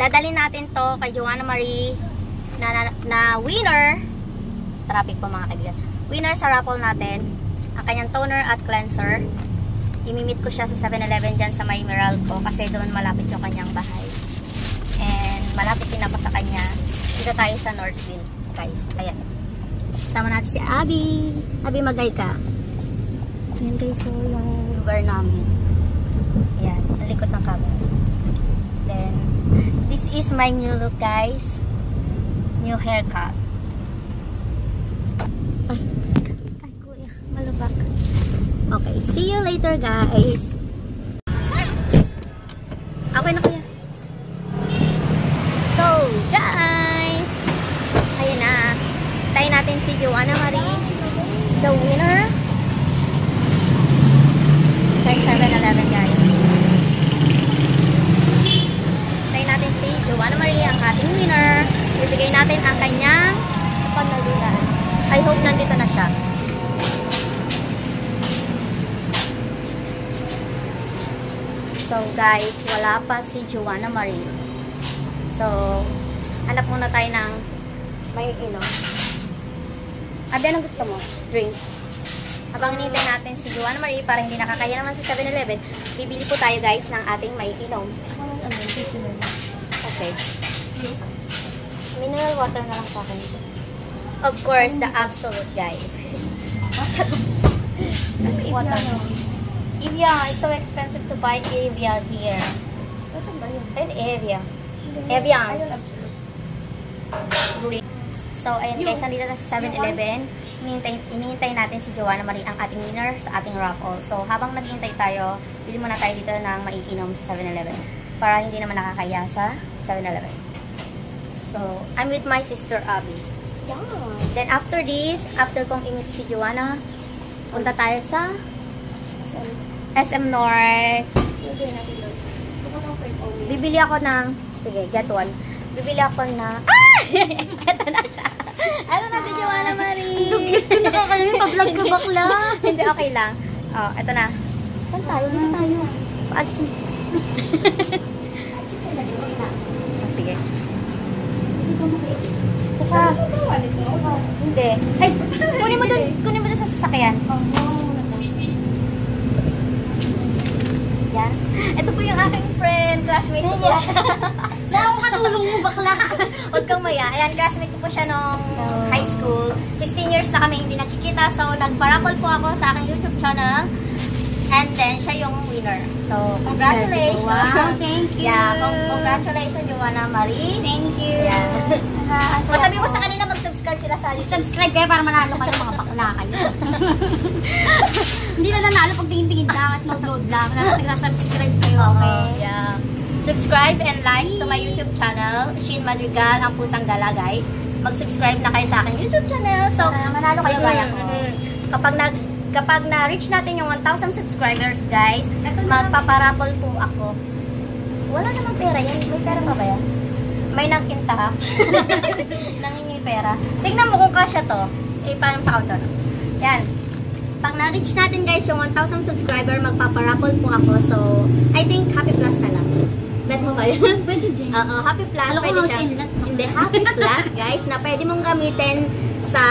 Dadalhin natin to kay Joanna Marie na, na, na winner. Traffic po mga kaibigan. Winner sa raffle natin. Ang kanyang toner at cleanser. Imimit ko siya sa 7-Eleven dyan sa may Meralco kasi doon malapit yung kanyang bahay. And malapit din ako sa kanya. Dito tayo sa Northville, guys. Ayan. Sama natin si Abby. Abby, magay ka. Ayan guys, so yung lugar namin. Ayan, nalikot ng camera. Then, is my new look, guys. New haircut. Ay, ay kuya, malubak. Okay, see you later, guys. Okay na kuya. So, guys, ayun na. Tayo natin si Joanna Marie, the winner. Sa 7-Eleven, guys. Tayo natin si Joanna Marie, ang ating winner. Ibigay natin ang kanyang panalunan. I hope nandito na siya. So, guys, wala pa si Joanna Marie. So, hanap muna tayo ng may inom. Abi, anong gusto mo? Drink. Habang hinihintay natin si Joanna Marie para hindi nakakaya naman sa 7-Eleven, bibili po tayo guys ng ating may inom. Okay. Mineral water na lang sa akin. Of course, the absolute guys. water. Evian, it's so expensive to buy Evian here. Saan ba yun? And Evian. Evian. Ayun, absolute. So, ayun guys, nandito na sa 7-Eleven. Hinihintay, hinihintay natin si Joanna Marie ang ating winner sa ating raffle. So, habang naghihintay tayo, bili muna tayo dito ng maiinom sa 7-Eleven para hindi naman nakakaya sa 7-Eleven. So, I'm with my sister Abby. Yeah. Then after this, after kong imit si Joanna, punta tayo sa Saan? SM North. Ito. Bibili ako ng, sige, get one. Bibili ako na, ah! Ito na siya. Ano na si Joanna Marie? Dugit ko na kakayo, pa-vlog ka bakla. Hindi, okay lang. Oh, ito na. Saan tayo? Dito tayo. Paagsin. Sige. Saka, hindi. Ay, kunin mo dun, kunin mo dun sa sasakyan. Yan. Ito po yung aking friend, classmate ko. po. Nakakatulong mo bakla. Huwag kang maya. Ayan, classmate ko po siya nung Oh. high school. 16 years na kami hindi nakikita. So, nagparapol po ako sa aking YouTube channel. And then, siya yung winner. So, congratulations. Wow, thank you. Yeah, con- congratulations, Joanna Marie. Thank you. Yeah. Masabi mo sa kanila mag-subscribe sila sa YouTube. Subscribe kayo para manalo kayo mga bakla kayo. Hindi na nanalo pag tingin-tingin lang at no-load lang. Dapat nagsasubscribe kayo, okay? Yeah. Subscribe and like to my YouTube channel, Shin Madrigal, ang pusang gala, guys. Mag-subscribe na kayo sa aking YouTube channel. So, Para manalo kayo gaya ko. Kapag nag kapag na-reach natin yung 1,000 subscribers, guys, magpaparapol po ako. Wala namang pera yan. May pera pa ba yan? May nag-interrupt. Pera. Tingnan mo kung kasya to. Eh, paano sa counter? Yan. Pag na-reach natin guys yung 1,000 subscriber, magpaparapol po ako. So, I think Happy Plus na lang. Bet mo ba yun? Pwede din. Oo, Happy Plus. Alam pwede siya. Hindi, Happy Plus, guys, na pwede mong gamitin sa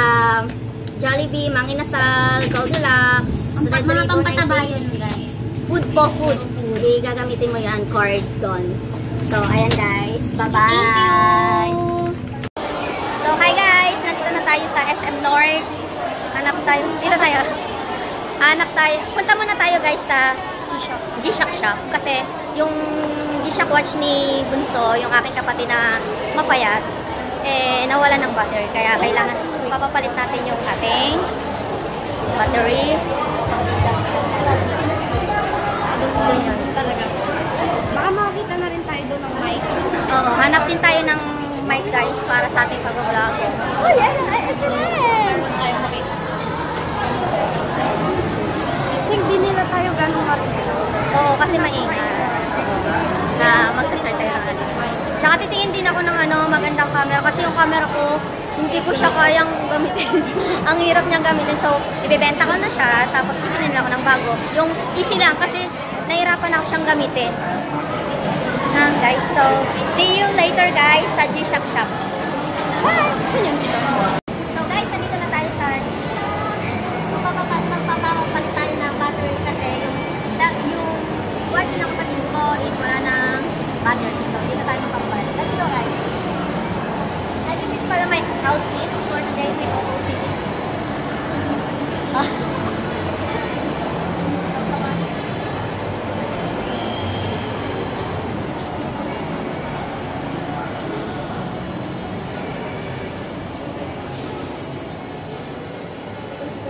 Jollibee, Manginasal, Goldilocks, Red mga pampataba yun, guys. Food po, food. Hindi, gagamitin mo yan, card doon. So, ayan guys. Bye-bye. Tayo sa SM North. Hanap tayo. Dito tayo. Hanap tayo. Punta muna tayo guys sa G-Shock. G-Shock shop. Kasi yung G-Shock watch ni Bunso, yung aking kapatid na mapayat, eh, nawala ng battery. Kaya kailangan papapalit natin yung ating battery. Talaga. Baka makakita na rin tayo doon ng mic. Oo, hanap din tayo ng mic guys para sa ating pag-vlog. Uy, ano, ay, H&M! Ay, okay. Think di nila tayo ganong marinig. Oo, kasi maingay. Na mag-start tayo ng ano. Tsaka titingin din ako ng ano, magandang camera kasi yung camera ko, hindi ko siya kayang gamitin. Ang hirap niyang gamitin. So, ibebenta ko na siya, tapos titingin ako ng bago. Yung easy lang kasi nahirapan ako siyang gamitin. Um, guys, so, see you later guys sa G-Shock Shop. Bye! So guys, nandito na tayo sa magpapapalit magpapapalit tayo ng battery kasi yung, sa- yung watch ng kapatid ko is wala ng battery. So, dito tayo magpapapalit. Let's go guys. And this is pala my outfit for today. May OOTD. Ah.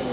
So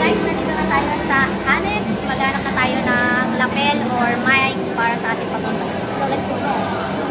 guys, nandito na tayo sa Annex. Maghanap na tayo ng lapel or mic para sa ating pagpunta. So let's go.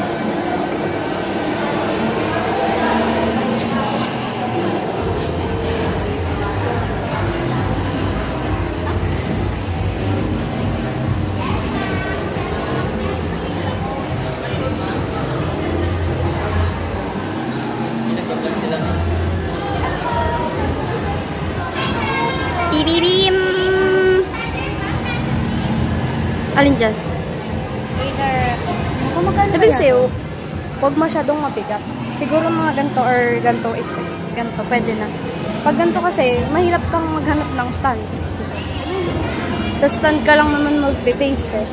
Alin dyan? Either, Sabi sa'yo, huwag masyadong mabigat. Siguro mga ganito or ganito is ganito, pwede na. Pag ganito kasi, mahirap kang maghanap ng stand. Sa stand ka lang naman mag-base eh.